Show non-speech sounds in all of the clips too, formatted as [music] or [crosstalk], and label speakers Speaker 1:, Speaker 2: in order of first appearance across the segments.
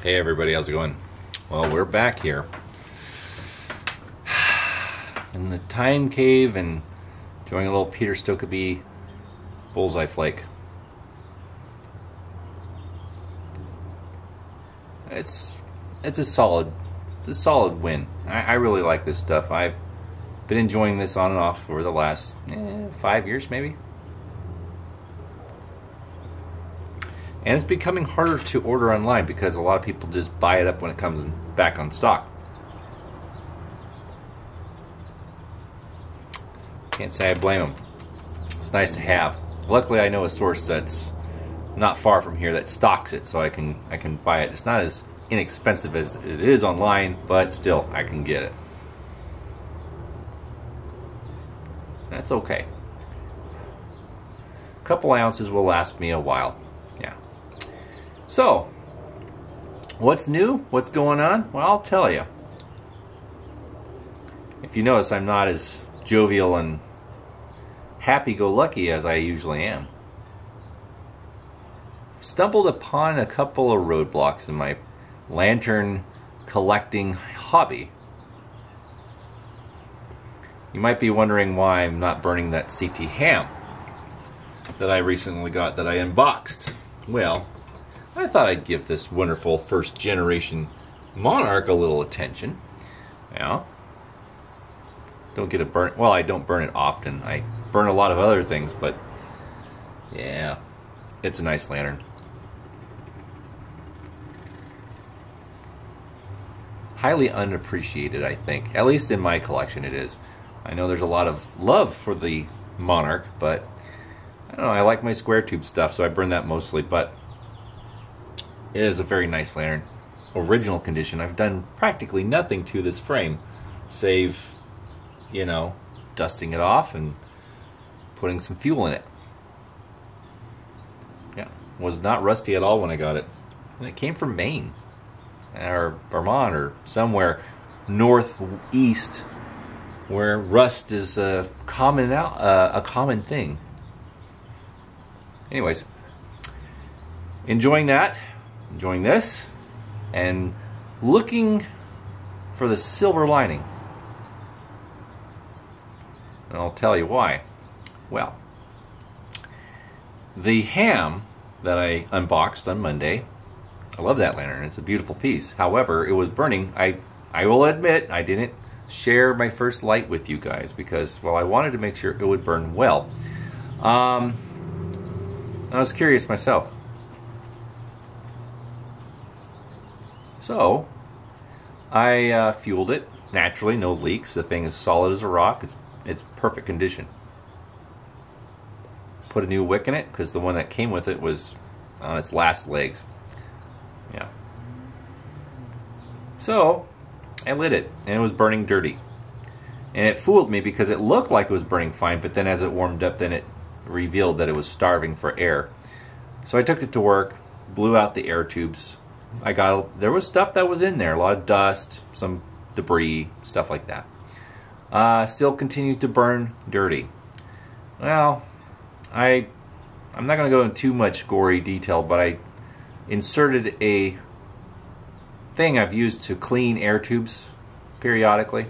Speaker 1: Hey everybody, how's it going? Well, we're back here [sighs] in the time cave and enjoying a little Peter Stokkebye bullseye flake. It's it's a solid it's a solid win. I, I really like this stuff. I've been enjoying this on and off for the last eh, five years, maybe. And it's becoming harder to order online because a lot of people just buy it up when it comes back on stock. Can't say I blame them. It's nice to have. Luckily, I know a source that's not far from here that stocks it, so I can I can buy it. It's not as inexpensive as it is online, but still, I can get it. That's okay. A couple ounces will last me a while. So, what's new? What's going on? Well, I'll tell you. If you notice, I'm not as jovial and happy-go-lucky as I usually am. Stumbled upon a couple of roadblocks in my lantern collecting hobby. You might be wondering why I'm not burning that CT ham that I recently got that I unboxed. Well, I thought I'd give this wonderful first generation Monarch a little attention. Yeah. Don't get it burnt. Well, I don't burn it often. I burn a lot of other things, but yeah, it's a nice lantern. Highly unappreciated, I think. At least in my collection, it is. I know there's a lot of love for the Monarch, but I don't know. I like my square tube stuff, so I burn that mostly. But it is a very nice lantern. Original condition. I've done practically nothing to this frame, save, you know, dusting it off and putting some fuel in it. Yeah, was not rusty at all when I got it. And it came from Maine, or Vermont, or somewhere northeast, where rust is a common uh, a common thing. Anyways, enjoying that enjoying this and looking for the silver lining. And I'll tell you why. Well, the ham that I unboxed on Monday, I love that lantern. It's a beautiful piece. However, it was burning. I I will admit I didn't share my first light with you guys because well I wanted to make sure it would burn well. Um, I was curious myself. So I uh, fueled it naturally, no leaks. The thing is solid as a rock. It's it's perfect condition. Put a new wick in it because the one that came with it was on its last legs. Yeah. So I lit it and it was burning dirty. And it fooled me because it looked like it was burning fine, but then as it warmed up, then it revealed that it was starving for air. So I took it to work, blew out the air tubes, I got there was stuff that was in there, a lot of dust, some debris, stuff like that. Uh, still continued to burn dirty. Well, I I'm not going to go into too much gory detail, but I inserted a thing I've used to clean air tubes periodically,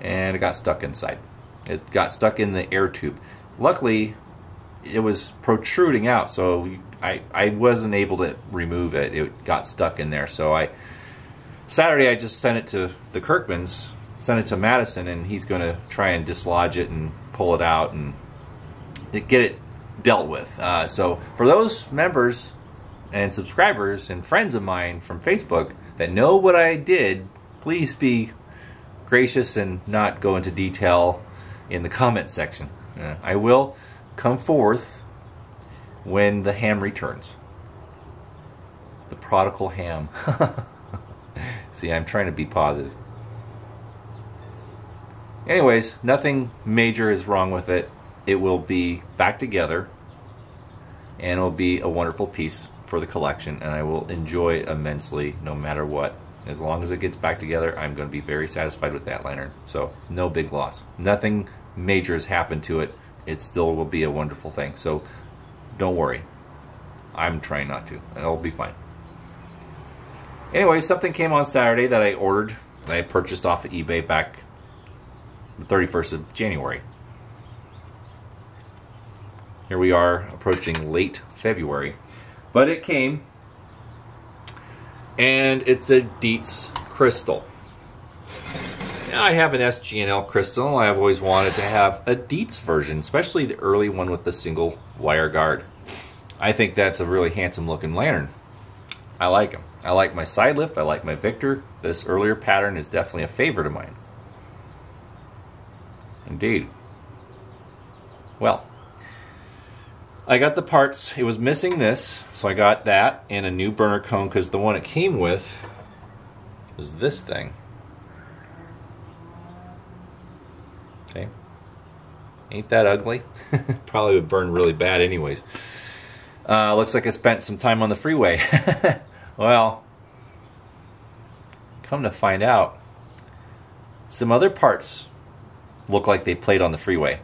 Speaker 1: and it got stuck inside. It got stuck in the air tube. Luckily, it was protruding out, so I, I wasn't able to remove it. It got stuck in there. So I Saturday I just sent it to the Kirkmans, sent it to Madison, and he's going to try and dislodge it and pull it out and get it dealt with. Uh, so for those members and subscribers and friends of mine from Facebook that know what I did, please be gracious and not go into detail in the comment section. Uh, I will come forth when the ham returns. The prodigal ham. [laughs] See, I'm trying to be positive. Anyways, nothing major is wrong with it. It will be back together and it will be a wonderful piece for the collection and I will enjoy it immensely no matter what. As long as it gets back together, I'm going to be very satisfied with that lantern. So, no big loss. Nothing major has happened to it it still will be a wonderful thing. So don't worry. I'm trying not to. It'll be fine. Anyway, something came on Saturday that I ordered, that I purchased off of eBay back the 31st of January. Here we are approaching late February. But it came, and it's a Dietz crystal. I have an SG&L crystal. I've always wanted to have a Dietz version, especially the early one with the single wire guard. I think that's a really handsome looking lantern. I like them. I like my side lift. I like my Victor. This earlier pattern is definitely a favorite of mine. Indeed. Well, I got the parts. It was missing this, so I got that and a new burner cone because the one it came with was this thing. Okay. Ain't that ugly? [laughs] Probably would burn really bad anyways. Uh, looks like I spent some time on the freeway. [laughs] well, come to find out, some other parts look like they played on the freeway.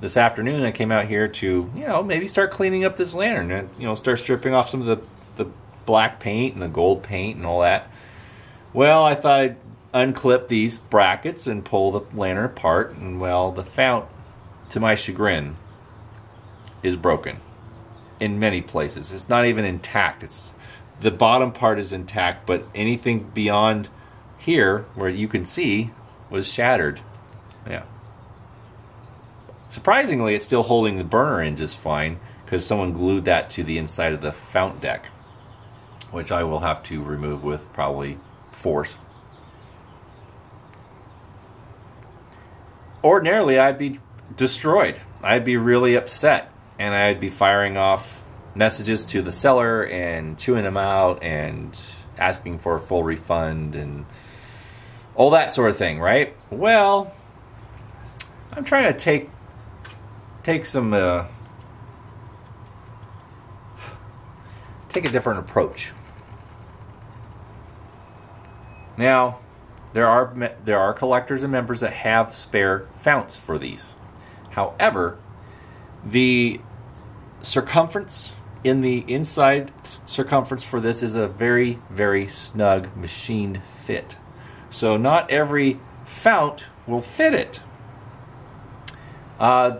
Speaker 1: This afternoon, I came out here to, you know, maybe start cleaning up this lantern and, you know, start stripping off some of the, the black paint and the gold paint and all that. Well, I thought I'd unclip these brackets and pull the lantern apart, and well, the fount, to my chagrin, is broken in many places. It's not even intact. It's the bottom part is intact, but anything beyond here, where you can see, was shattered. Yeah. Surprisingly, it's still holding the burner in just fine because someone glued that to the inside of the fount deck, which I will have to remove with probably force. Ordinarily, I'd be destroyed. I'd be really upset and I'd be firing off messages to the seller and chewing them out and asking for a full refund and all that sort of thing, right? Well, I'm trying to take take some uh, take a different approach. Now, there are there are collectors and members that have spare founts for these. However, the circumference in the inside circumference for this is a very, very snug machined fit. So not every fount will fit it. Uh,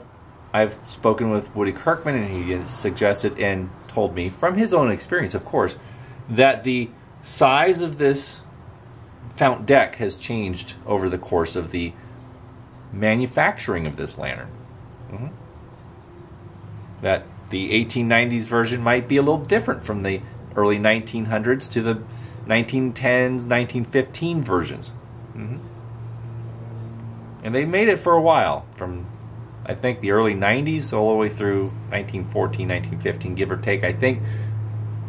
Speaker 1: I've spoken with Woody Kirkman, and he suggested and told me, from his own experience, of course, that the size of this fount deck has changed over the course of the manufacturing of this lantern. Mm-hmm. That the 1890s version might be a little different from the early 1900s to the 1910s, 1915 versions. Mm-hmm. And they made it for a while, from I think the early 90s all the way through 1914, 1915, give or take. I think,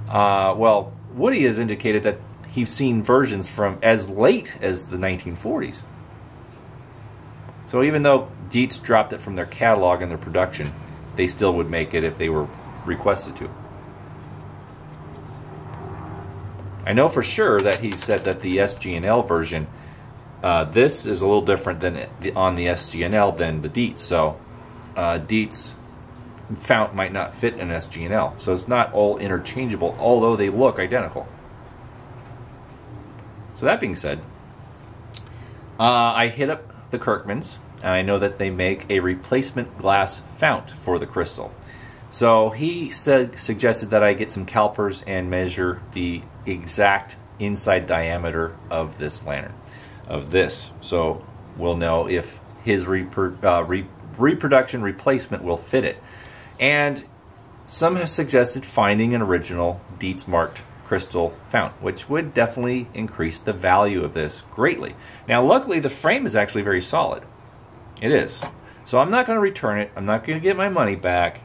Speaker 1: uh, well, Woody has indicated that he's seen versions from as late as the 1940s. So even though Dietz dropped it from their catalog and their production, they still would make it if they were requested to. I know for sure that he said that the SG&L version, uh, this is a little different than the, on the SG&L than the Dietz. So uh, Dietz fount might not fit an SG&L. So it's not all interchangeable, although they look identical. So that being said, uh, I hit up the Kirkmans I know that they make a replacement glass fount for the crystal. So he said suggested that I get some calipers and measure the exact inside diameter of this lantern, of this. So we'll know if his repro uh, re reproduction replacement will fit it. And some have suggested finding an original Dietz marked crystal fount, which would definitely increase the value of this greatly. Now, luckily, the frame is actually very solid. It is. So I'm not going to return it. I'm not going to get my money back.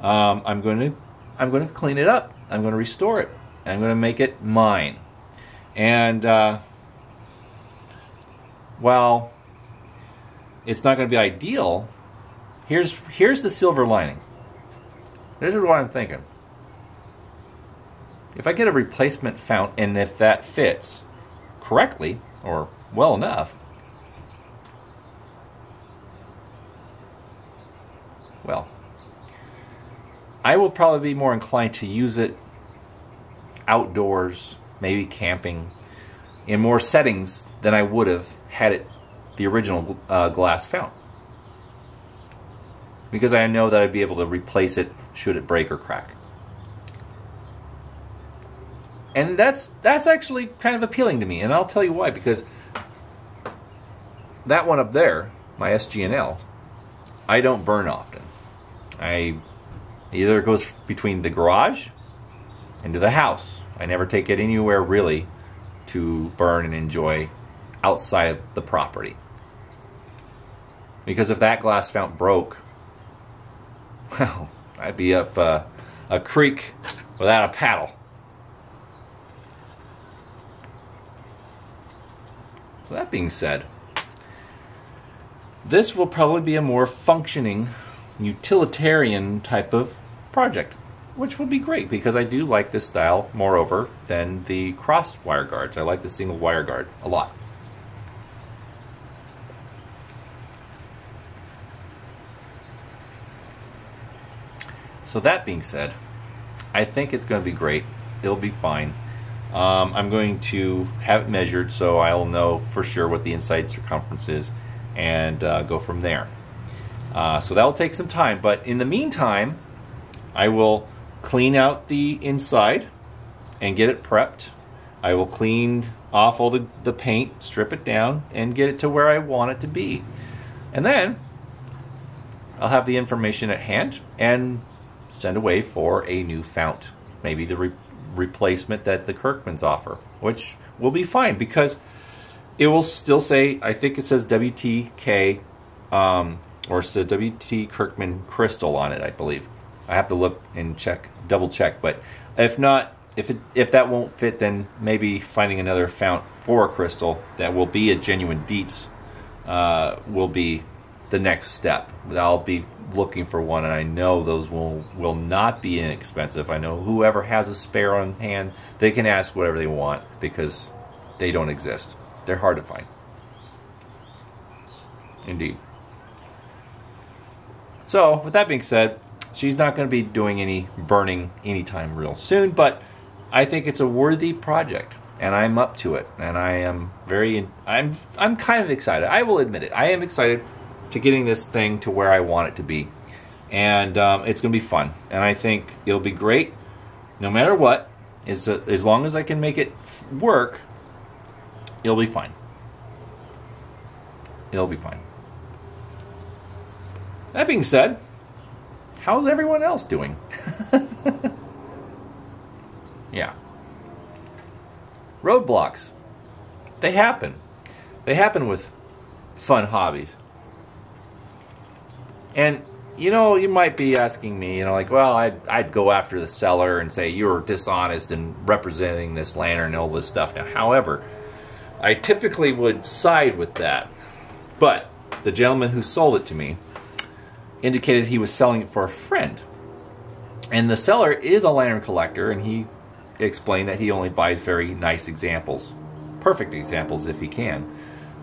Speaker 1: Um, I'm going to I'm going to clean it up. I'm going to restore it. I'm going to make it mine. And uh, it's not going to be ideal, here's here's the silver lining. This is what I'm thinking. If I get a replacement fount and if that fits correctly or well enough, well, I will probably be more inclined to use it outdoors, maybe camping, in more settings than I would have had it the original uh, glass fountain. Because I know that I'd be able to replace it should it break or crack. And that's that's actually kind of appealing to me, and I'll tell you why. Because that one up there, my SG&L, I don't burn often. I either goes between the garage into the house. I never take it anywhere really to burn and enjoy outside of the property. Because if that glass fountain broke, [laughs] well, I'd be up uh, a creek without a paddle. So that being said, this will probably be a more functioning, utilitarian type of project, which will be great because I do like this style, moreover, than the cross wire guards. I like the single wire guard a lot. So that being said, I think it's going to be great. It'll be fine. Um, I'm going to have it measured so I'll know for sure what the inside circumference is and uh, go from there. Uh, so that'll take some time, but in the meantime, I will clean out the inside and get it prepped. I will clean off all the, the paint, strip it down, and get it to where I want it to be. And then I'll have the information at hand and send away for a new fount, maybe the re- replacement that the Kirkmans offer, which will be fine because it will still say, I think it says WTK um, or it says WT Kirkman Crystal on it, I believe. I have to look and check, double check, but if not, if it if that won't fit, then maybe finding another fount for a crystal that will be a genuine Dietz uh, will be the next step. I'll be looking for one, and I know those will will not be inexpensive. I know whoever has a spare on hand, they can ask whatever they want because they don't exist. They're hard to find. Indeed. So, with that being said, she's not going to be doing any burning anytime real soon, but I think it's a worthy project and I'm up to it and I am very I'm I'm kind of excited. I will admit it. I am excited to getting this thing to where I want it to be. And um, it's going to be fun. And I think it'll be great no matter what. As, as long as I can make it work, it'll be fine. It'll be fine. That being said, how's everyone else doing? [laughs] yeah. Roadblocks. They happen. They happen with fun hobbies. And you know, you might be asking me, you know, like, well, I'd, I'd go after the seller and say you're dishonest in representing this lantern and all this stuff. Now, however, I typically would side with that. But the gentleman who sold it to me indicated he was selling it for a friend. And the seller is a lantern collector, and he explained that he only buys very nice examples, perfect examples if he can,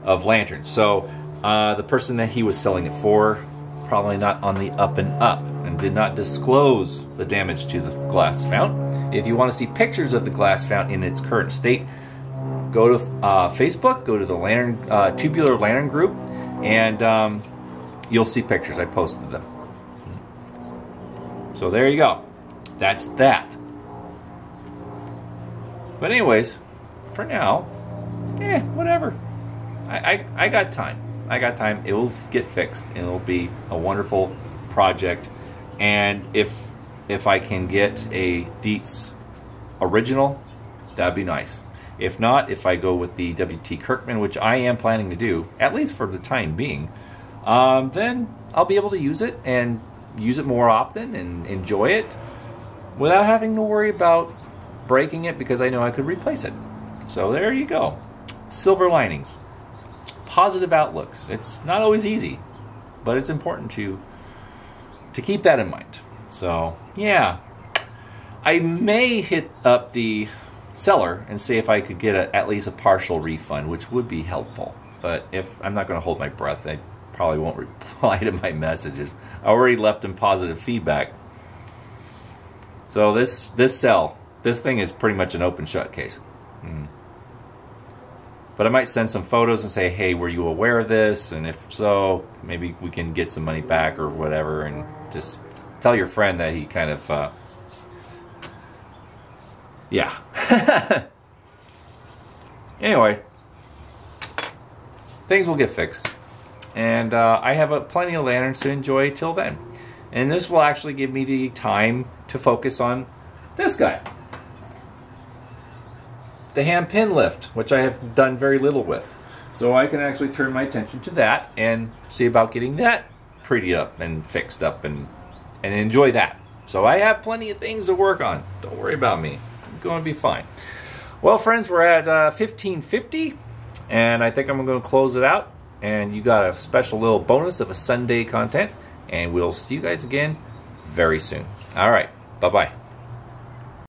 Speaker 1: of lanterns. So uh, the person that he was selling it for probably not on the up and up and did not disclose the damage to the glass fount. If you want to see pictures of the glass fount in its current state, go to uh, Facebook, go to the lantern uh, tubular lantern group, and um, you'll see pictures. I posted them. So there you go. That's that. But anyways, for now, eh, whatever. I, I, I got time. I got time. It will get fixed, it'll be a wonderful project. And if if I can get a Dietz original, that'd be nice. If not, if I go with the WT Kirkman, which I am planning to do, at least for the time being, um, then I'll be able to use it and use it more often and enjoy it without having to worry about breaking it because I know I could replace it. So there you go. Silver linings positive outlooks. It's not always easy, but it's important to to keep that in mind. So, yeah. I may hit up the seller and see if I could get a, at least a partial refund, which would be helpful. But if I'm not going to hold my breath, I probably won't [laughs] reply to my messages. I already left him positive feedback. So this this cell, this thing is pretty much an open shut case. Mm. But I might send some photos and say, hey, were you aware of this? And if so, maybe we can get some money back or whatever, and just tell your friend that he kind of, uh, yeah. [laughs] anyway, things will get fixed. And uh, I have a, plenty of lanterns to enjoy till then. And this will actually give me the time to focus on this guy. The hand pin lift, which I have done very little with. So I can actually turn my attention to that and see about getting that pretty up and fixed up and, and enjoy that. So I have plenty of things to work on. Don't worry about me. I'm going to be fine. Well, friends, we're at uh, 1550, and I think I'm going to close it out. And you got a special little bonus of a Sunday content, and we'll see you guys again very soon. All right, bye bye.